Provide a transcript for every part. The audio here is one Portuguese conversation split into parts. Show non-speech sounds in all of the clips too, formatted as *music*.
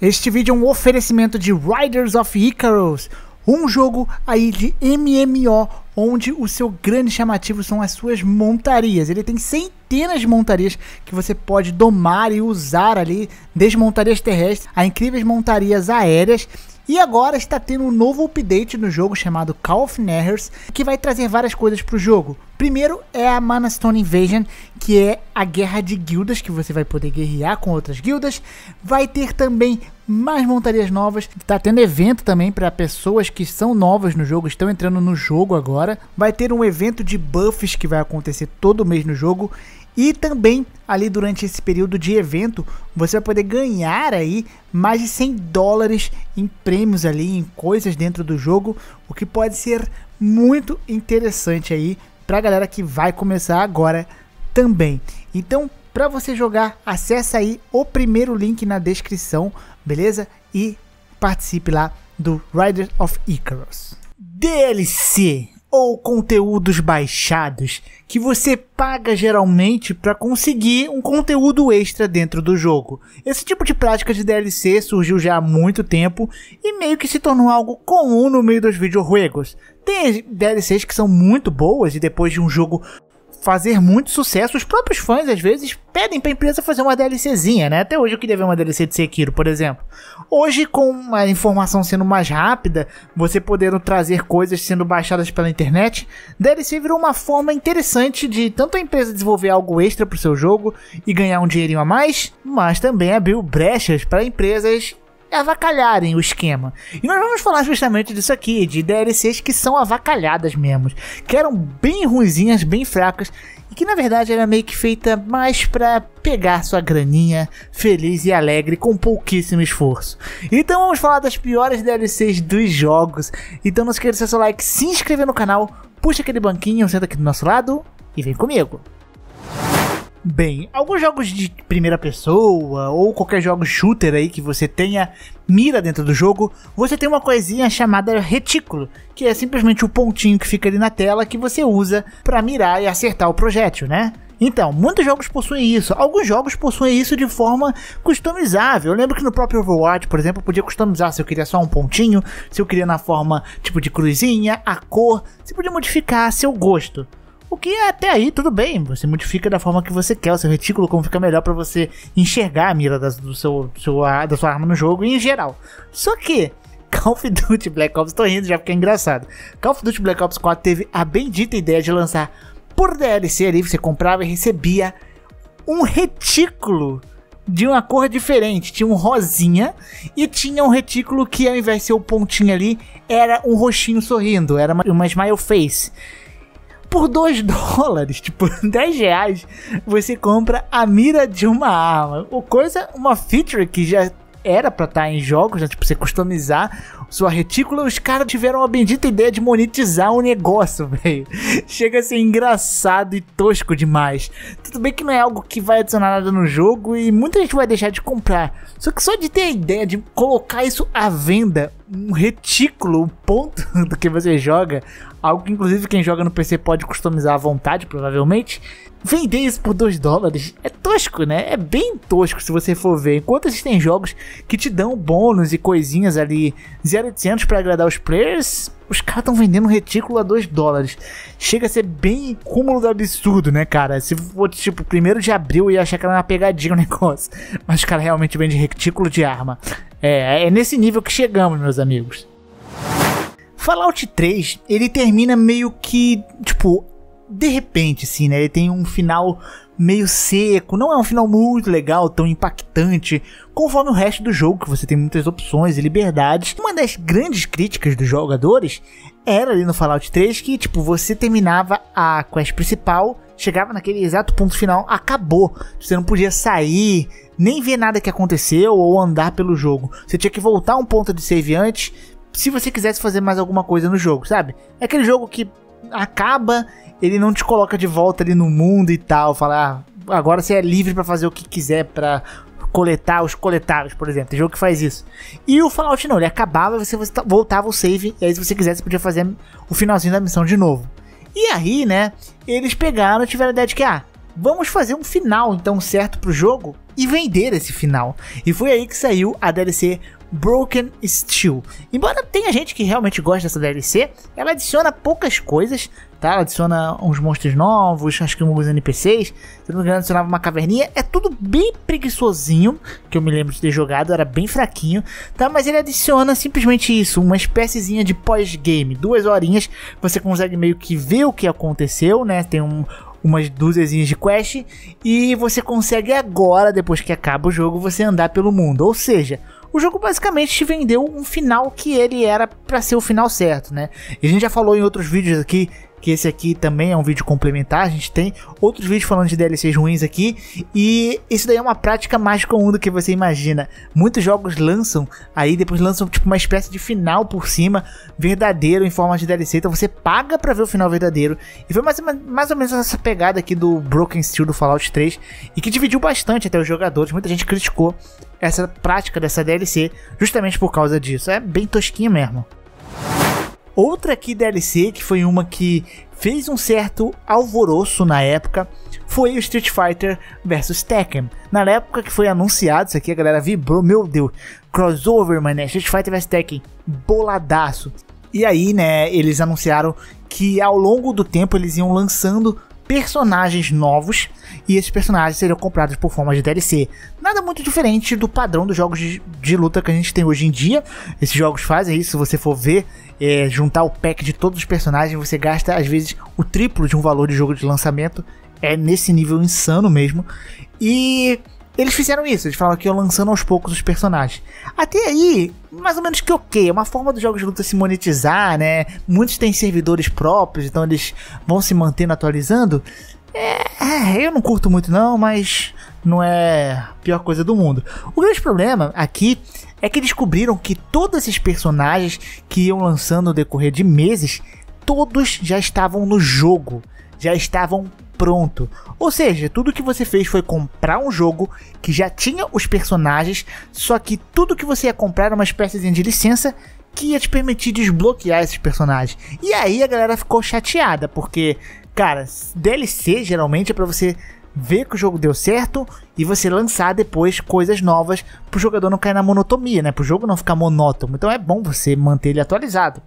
Este vídeo é um oferecimento de Riders of Icarus, um jogo aí de MMO, onde o seu grande chamativo são as suas montarias. Ele tem centenas de montarias que você pode domar e usar ali, desde montarias terrestres a incríveis montarias aéreas e agora está tendo um novo update no jogo chamado Call of Nehers, que vai trazer várias coisas para o jogo. Primeiro é a Mana Stone Invasion, que é a guerra de guildas, que você vai poder guerrear com outras guildas. Vai ter também mais montarias novas. Está tendo evento também para pessoas que são novas no jogo, estão entrando no jogo agora. Vai ter um evento de buffs que vai acontecer todo mês no jogo. E também ali durante esse período de evento, você vai poder ganhar aí mais de 100 dólares em prêmios ali, em coisas dentro do jogo, o que pode ser muito interessante aí para a galera que vai começar agora também. Então, para você jogar, acessa aí o primeiro link na descrição, beleza? E participe lá do Riders of Icarus. DLC ou conteúdos baixados que você paga geralmente para conseguir um conteúdo extra dentro do jogo. Esse tipo de prática de DLC surgiu já há muito tempo e meio que se tornou algo comum no meio dos videojuegos. Tem DLCs que são muito boas e depois de um jogo fazer muito sucesso, os próprios fãs às vezes pedem pra empresa fazer uma DLCzinha, né? Até hoje eu queria ver uma DLC de Sekiro, por exemplo. Hoje, com a informação sendo mais rápida, você podendo trazer coisas sendo baixadas pela internet, DLC virou uma forma interessante de tanto a empresa desenvolver algo extra pro seu jogo e ganhar um dinheirinho a mais, mas também abriu brechas para empresas avacalharem o esquema. E nós vamos falar justamente disso aqui, de DLCs que são avacalhadas mesmo, que eram bem ruizinhas, bem fracas, e que na verdade era meio que feita mais para pegar sua graninha feliz e alegre com pouquíssimo esforço. Então vamos falar das piores DLCs dos jogos. Então não esqueça de seu like, se inscrever no canal, puxa aquele banquinho, senta aqui do nosso lado e vem comigo. Bem, alguns jogos de primeira pessoa ou qualquer jogo shooter aí que você tenha mira dentro do jogo, você tem uma coisinha chamada retículo, que é simplesmente o pontinho que fica ali na tela que você usa para mirar e acertar o projétil, né? Então, muitos jogos possuem isso. Alguns jogos possuem isso de forma customizável. Eu lembro que no próprio Overwatch, por exemplo, eu podia customizar se eu queria só um pontinho, se eu queria na forma tipo de cruzinha, a cor, você podia modificar a seu gosto. O que até aí tudo bem, você modifica da forma que você quer, o seu retículo como fica melhor para você enxergar a mira da, do seu, seu, da sua arma no jogo em geral. Só que *laughs* Call of Duty Black Ops, tô rindo já porque é engraçado. Call of Duty Black Ops 4 teve a bendita ideia de lançar por DLC ali, você comprava e recebia um retículo de uma cor diferente. Tinha um rosinha e tinha um retículo que ao invés de ser o pontinho ali, era um roxinho sorrindo, era uma, uma smile face por 2 *laughs* dólares, tipo *laughs* 10 reais, você compra a mira de uma arma. O coisa, uma feature que já era pra estar tá em jogos, né? tipo, você customizar sua retícula, os caras tiveram a bendita ideia de monetizar o um negócio, *laughs* velho. Chega a ser engraçado e tosco demais. Tudo bem que não é algo que vai adicionar nada no jogo e muita gente vai deixar de comprar. Só que só de ter a ideia de colocar isso à venda, um retículo, um ponto do que você joga, algo que inclusive quem joga no PC pode customizar à vontade, provavelmente. Vender isso por 2 dólares é tosco, né? É bem tosco se você for ver. Enquanto existem jogos que te dão bônus e coisinhas ali 0800 para agradar os players, os caras estão vendendo retículo a 2 dólares. Chega a ser bem cúmulo do absurdo, né, cara? Se for tipo, primeiro de abril e achar que era uma pegadinha o *laughs* negócio. Mas os caras realmente vendem retículo de arma. É, é nesse nível que chegamos, meus amigos. Fallout 3, ele termina meio que, tipo, de repente, assim, né? Ele tem um final meio seco, não é um final muito legal, tão impactante, conforme o resto do jogo, que você tem muitas opções e liberdades. Uma das grandes críticas dos jogadores era ali no Fallout 3 que, tipo, você terminava a quest principal, chegava naquele exato ponto final, acabou. Você não podia sair, nem ver nada que aconteceu ou andar pelo jogo. Você tinha que voltar um ponto de save antes, se você quisesse fazer mais alguma coisa no jogo, sabe? É aquele jogo que acaba, ele não te coloca de volta ali no mundo e tal, falar, ah, agora você é livre para fazer o que quiser para coletar os coletáveis, por exemplo. Tem jogo que faz isso. E o Fallout não, ele acabava, você voltava o save, e aí se você quisesse podia fazer o finalzinho da missão de novo. E aí, né, eles pegaram e tiveram a ideia de que, ah, vamos fazer um final então certo pro jogo e vender esse final. E foi aí que saiu a DLC Broken Steel. Embora tenha gente que realmente gosta dessa DLC, ela adiciona poucas coisas, tá? Ela adiciona uns monstros novos, acho que alguns NPCs, se não me engano, adicionava uma caverninha. É tudo bem preguiçosinho, que eu me lembro de ter jogado, era bem fraquinho, tá? Mas ele adiciona simplesmente isso, uma espéciezinha de pós-game, duas horinhas, você consegue meio que ver o que aconteceu, né? Tem um, umas dúziazinhas de quest e você consegue agora, depois que acaba o jogo, você andar pelo mundo. Ou seja, o jogo basicamente te vendeu um final que ele era para ser o final certo, né? E a gente já falou em outros vídeos aqui que esse aqui também é um vídeo complementar. A gente tem outros vídeos falando de DLCs ruins aqui. E isso daí é uma prática mais comum do que você imagina. Muitos jogos lançam, aí depois lançam tipo uma espécie de final por cima, verdadeiro em forma de DLC. Então você paga para ver o final verdadeiro. E foi mais, mais ou menos essa pegada aqui do Broken Steel do Fallout 3. E que dividiu bastante até os jogadores. Muita gente criticou essa prática dessa DLC justamente por causa disso. É bem tosquinha mesmo. Outra aqui DLC, que foi uma que fez um certo alvoroço na época, foi o Street Fighter vs Tekken. Na época que foi anunciado isso aqui, a galera vibrou, meu Deus, crossover, mané, Street Fighter vs Tekken, boladaço. E aí, né, eles anunciaram que ao longo do tempo eles iam lançando personagens novos e esses personagens seriam comprados por forma de DLC. Nada muito diferente do padrão dos jogos de, de luta que a gente tem hoje em dia. Esses jogos fazem isso, se você for ver, é, juntar o pack de todos os personagens, você gasta às vezes o triplo de um valor de jogo de lançamento. É nesse nível insano mesmo. E eles fizeram isso, eles falaram que iam lançando aos poucos os personagens. Até aí, mais ou menos que ok, é uma forma dos jogos de luta se monetizar, né? Muitos têm servidores próprios, então eles vão se mantendo atualizando. É, eu não curto muito não, mas não é a pior coisa do mundo. O grande problema aqui é que descobriram que todos esses personagens que iam lançando no decorrer de meses, todos já estavam no jogo, já estavam pronto. Ou seja, tudo que você fez foi comprar um jogo que já tinha os personagens, só que tudo que você ia comprar era uma espécie de licença que ia te permitir desbloquear esses personagens. E aí a galera ficou chateada, porque, cara, DLC geralmente é para você ver que o jogo deu certo e você lançar depois coisas novas pro jogador não cair na monotonia, né? Pro jogo não ficar monótono. Então é bom você manter ele atualizado.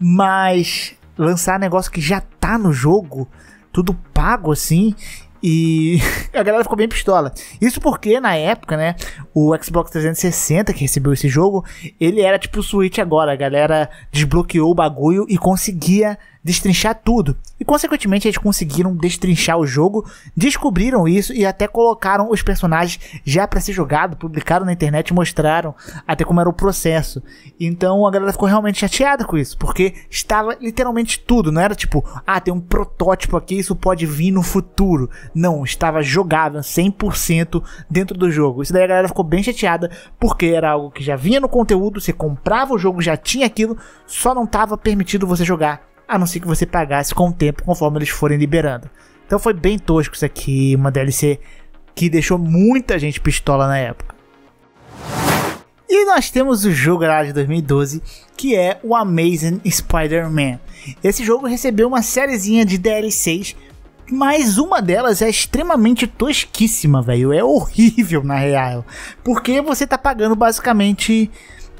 Mas lançar negócio que já tá no jogo tudo pago assim. E *laughs* a galera ficou bem pistola. Isso porque na época, né, o Xbox 360 que recebeu esse jogo, ele era tipo o Switch agora. A galera desbloqueou o bagulho e conseguia destrinchar tudo. E consequentemente eles conseguiram destrinchar o jogo, descobriram isso e até colocaram os personagens já para ser jogado, publicaram na internet, mostraram até como era o processo. Então a galera ficou realmente chateada com isso, porque estava literalmente tudo, não era tipo, ah, tem um protótipo aqui, isso pode vir no futuro. Não, estava jogável 100% dentro do jogo. Isso daí a galera ficou bem chateada, porque era algo que já vinha no conteúdo, você comprava o jogo, já tinha aquilo, só não estava permitido você jogar a não ser que você pagasse com o tempo conforme eles forem liberando. Então foi bem tosco isso aqui, uma DLC que deixou muita gente pistola na época. E nós temos o jogo lá de 2012, que é o Amazing Spider-Man. Esse jogo recebeu uma sériezinha de DLCs, mas uma delas é extremamente tosquíssima, velho. É horrível na real, porque você tá pagando basicamente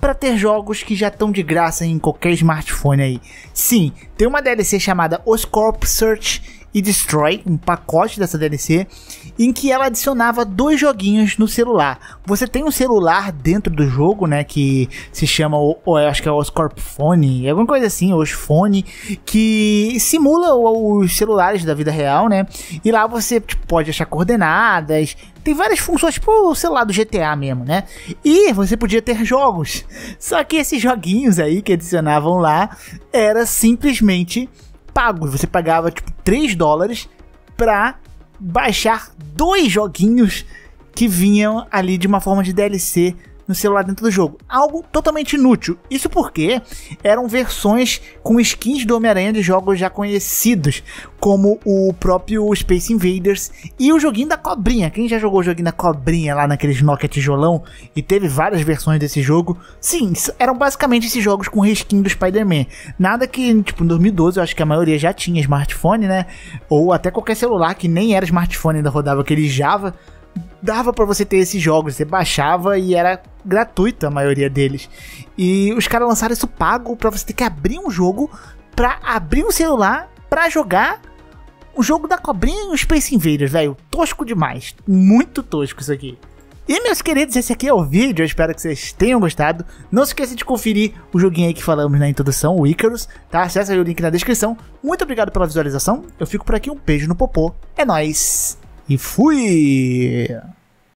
para ter jogos que já estão de graça em qualquer smartphone aí. Sim, tem uma DLC chamada Oscorp Search e Destroy, um pacote dessa DLC, em que ela adicionava dois joguinhos no celular. Você tem um celular dentro do jogo, né, que se chama, ou acho que é o Oscorp Phone, alguma coisa assim, o Phone, que simula os celulares da vida real, né? E lá você tipo, pode achar coordenadas, tem várias funções, tipo o celular do GTA mesmo, né? E você podia ter jogos. Só que esses joguinhos aí que adicionavam lá era simplesmente pagos. Você pagava tipo 3 dólares pra baixar dois joguinhos que vinham ali de uma forma de DLC no celular dentro do jogo. Algo totalmente inútil. Isso porque eram versões com skins do Homem-Aranha de jogos já conhecidos, como o próprio Space Invaders e o joguinho da cobrinha. Quem já jogou o joguinho da cobrinha lá naqueles Nokia tijolão e teve várias versões desse jogo? Sim, eram basicamente esses jogos com reskin do Spider-Man. Nada que, tipo, em 2012 eu acho que a maioria já tinha smartphone, né? Ou até qualquer celular que nem era smartphone ainda rodava aquele Java dava para você ter esses jogos, você baixava e era gratuito a maioria deles. E os caras lançaram isso pago para você ter que abrir um jogo para abrir um celular para jogar o jogo da cobrinha e o Space Invaders, velho. Tosco demais. Muito tosco isso aqui. E meus queridos, esse aqui é o vídeo, eu espero que vocês tenham gostado. Não se esqueça de conferir o joguinho aí que falamos na introdução, o Icarus, tá? Acesse o link na descrição. Muito obrigado pela visualização, eu fico por aqui, um beijo no popô, é nóis, e fui!